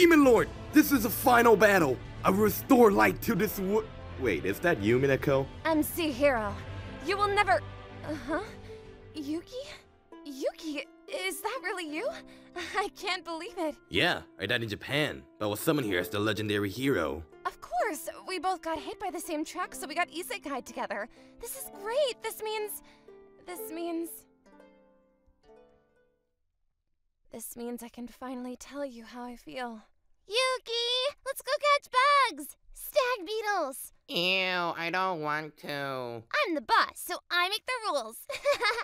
Demon Lord, this is a final battle. I will restore light to this wo- Wait, is that you, Minako? MC Hero, you will never. Uh huh? Yuki? Yuki, is that really you? I can't believe it. Yeah, I died in Japan, but was summoned here as the legendary hero. Of course, we both got hit by the same truck, so we got isekai together. This is great. This means. This means. This means I can finally tell you how I feel. Yuki, let's go catch bugs! Stag beetles! Ew, I don't want to. I'm the boss, so I make the rules.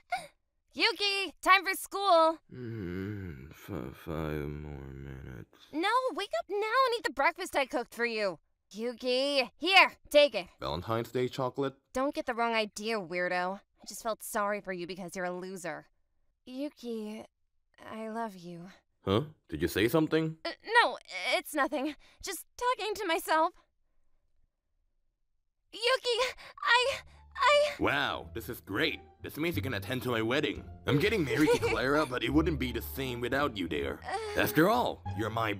Yuki, time for school. Hmm, five more minutes. No, wake up now and eat the breakfast I cooked for you. Yuki, here, take it. Valentine's Day chocolate? Don't get the wrong idea, weirdo. I just felt sorry for you because you're a loser. Yuki, I love you. Huh? Did you say something? Uh, no, it's nothing. Just talking to myself. Yuki, I. I. Wow, this is great. This means you can attend to my wedding. I'm getting married to Clara, but it wouldn't be the same without you there. After all, you're my.